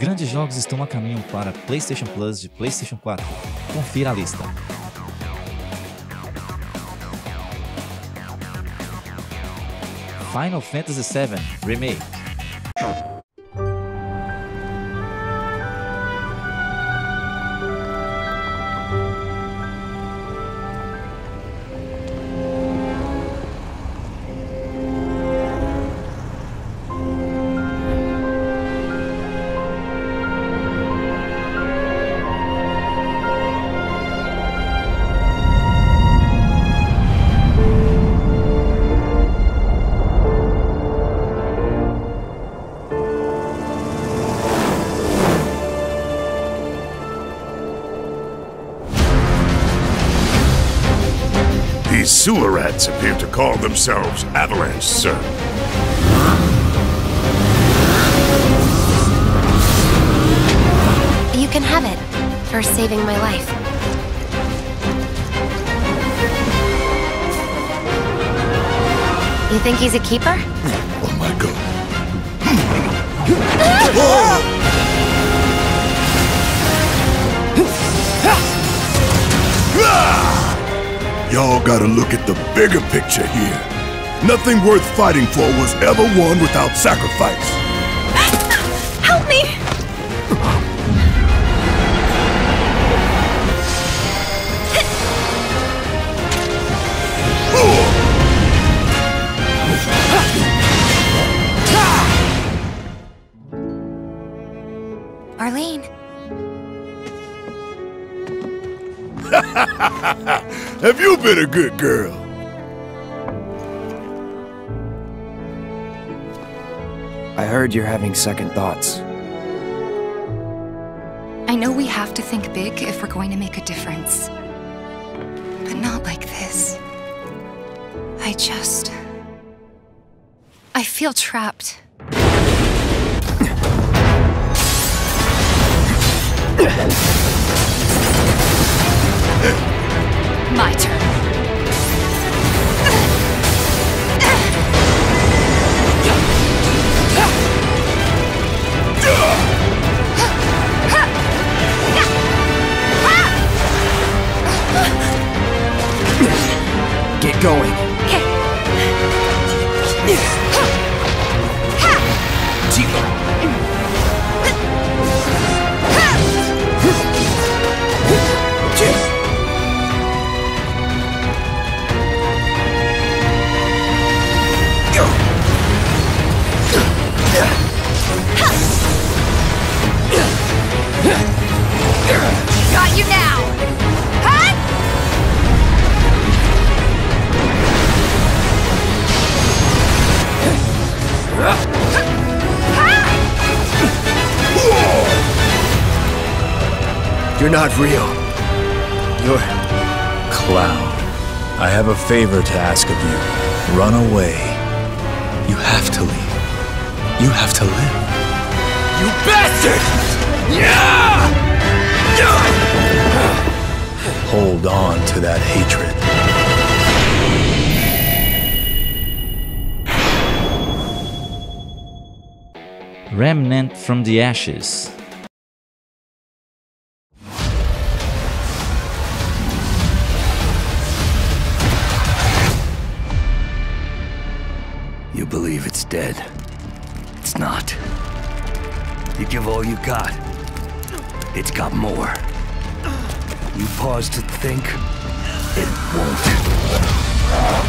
Grandes jogos estão a caminho para PlayStation Plus de PlayStation 4. Confira a lista. Final Fantasy VII Remake sewer rats appear to call themselves Avalanche, sir. You can have it for saving my life. You think he's a keeper? Oh my god. Y'all gotta look at the bigger picture here. Nothing worth fighting for was ever won without sacrifice. Help me! Arlene, Have you been a good girl? I heard you're having second thoughts. I know we have to think big if we're going to make a difference. But not like this. I just. I feel trapped. going. Okay. You're not real. You're. Cloud, I have a favor to ask of you. Run away. You have to leave. You have to live. You bastard! Yeah! Hold on to that hatred. Remnant from the Ashes You believe it's dead. It's not. You give all you got. It's got more. You pause to think. It won't.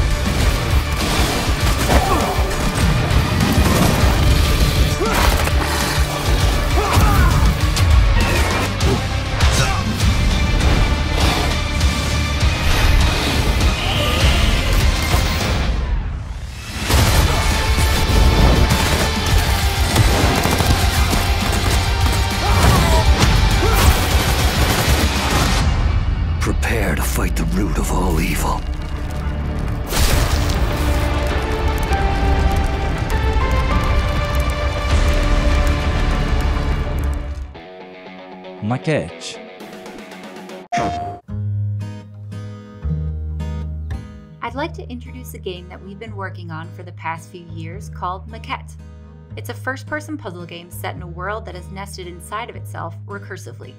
Fight the root of all evil. Maquette I'd like to introduce a game that we've been working on for the past few years called Maquette. It's a first person puzzle game set in a world that is nested inside of itself recursively.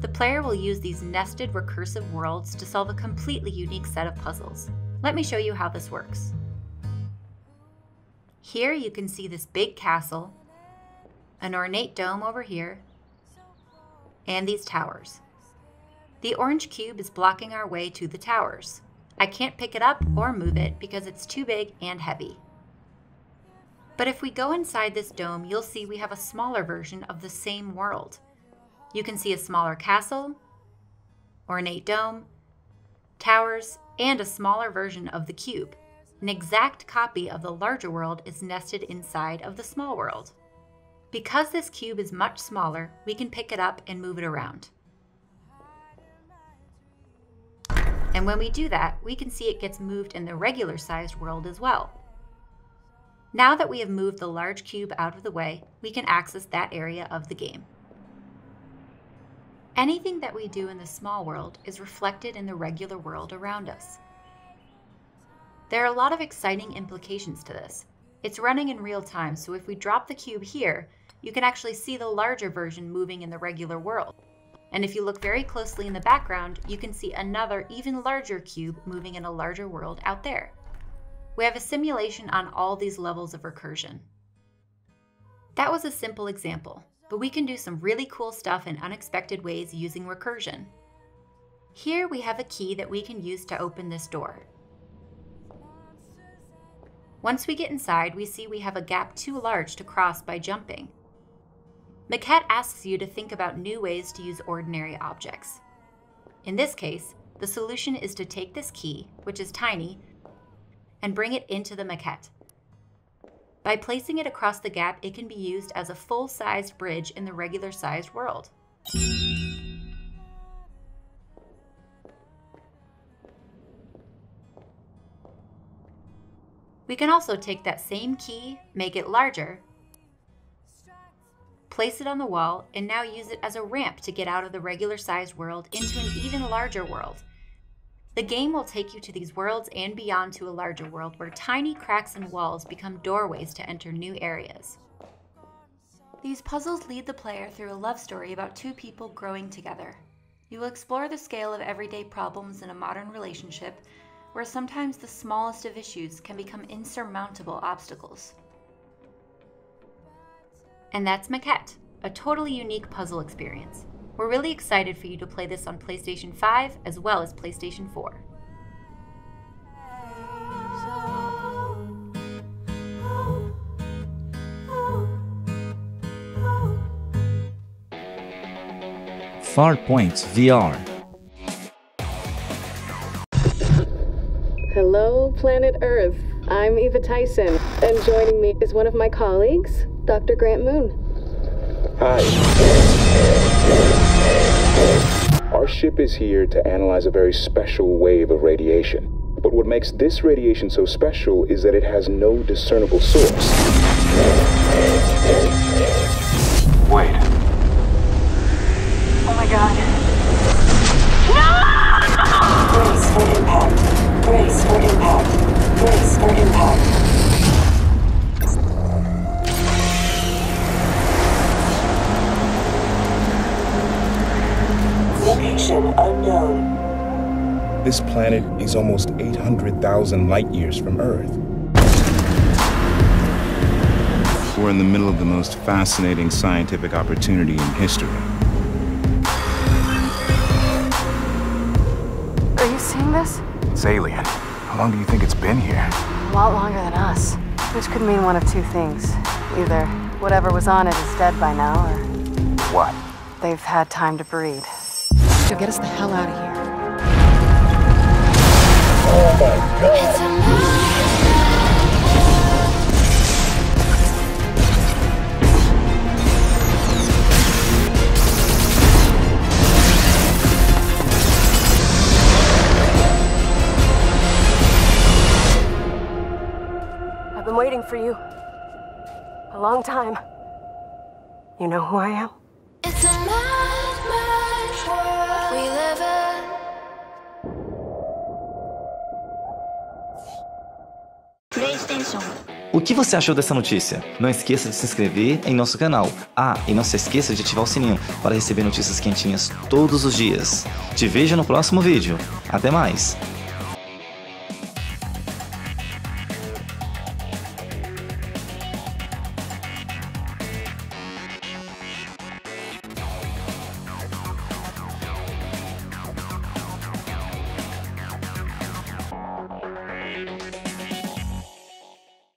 The player will use these nested recursive worlds to solve a completely unique set of puzzles. Let me show you how this works. Here you can see this big castle, an ornate dome over here, and these towers. The orange cube is blocking our way to the towers. I can't pick it up or move it because it's too big and heavy. But if we go inside this dome, you'll see we have a smaller version of the same world. You can see a smaller castle, ornate dome, towers, and a smaller version of the cube. An exact copy of the larger world is nested inside of the small world. Because this cube is much smaller, we can pick it up and move it around. And when we do that, we can see it gets moved in the regular sized world as well. Now that we have moved the large cube out of the way, we can access that area of the game. Anything that we do in the small world is reflected in the regular world around us. There are a lot of exciting implications to this. It's running in real time, so if we drop the cube here, you can actually see the larger version moving in the regular world. And if you look very closely in the background, you can see another even larger cube moving in a larger world out there. We have a simulation on all these levels of recursion. That was a simple example, but we can do some really cool stuff in unexpected ways using recursion. Here we have a key that we can use to open this door. Once we get inside, we see we have a gap too large to cross by jumping. Maquette asks you to think about new ways to use ordinary objects. In this case, the solution is to take this key, which is tiny, and bring it into the maquette. By placing it across the gap, it can be used as a full-sized bridge in the regular-sized world. We can also take that same key, make it larger, place it on the wall, and now use it as a ramp to get out of the regular sized world into an even larger world. The game will take you to these worlds and beyond to a larger world where tiny cracks in walls become doorways to enter new areas. These puzzles lead the player through a love story about two people growing together. You will explore the scale of everyday problems in a modern relationship where sometimes the smallest of issues can become insurmountable obstacles. And that's Maquette, a totally unique puzzle experience. We're really excited for you to play this on PlayStation 5 as well as PlayStation 4. Farpoint VR. Hello, planet Earth. I'm Eva Tyson, and joining me is one of my colleagues, Dr. Grant Moon. Hi. Our ship is here to analyze a very special wave of radiation. But what makes this radiation so special is that it has no discernible source. Location unknown. This planet is almost 800,000 light years from Earth. We're in the middle of the most fascinating scientific opportunity in history. Are you seeing this? It's alien. How long do you think it's been here? A lot longer than us. Which could mean one of two things. Either whatever was on it is dead by now, or What? they've had time to breed. So get us the hell out of here. I've been waiting for you. A long time. You know who I am? It's a PlayStation O que você achou dessa notícia? Não esqueça de se inscrever em nosso canal. Ah, e não se esqueça de ativar o sininho para receber notícias quentinhas todos os dias. Te vejo no próximo vídeo. Até mais!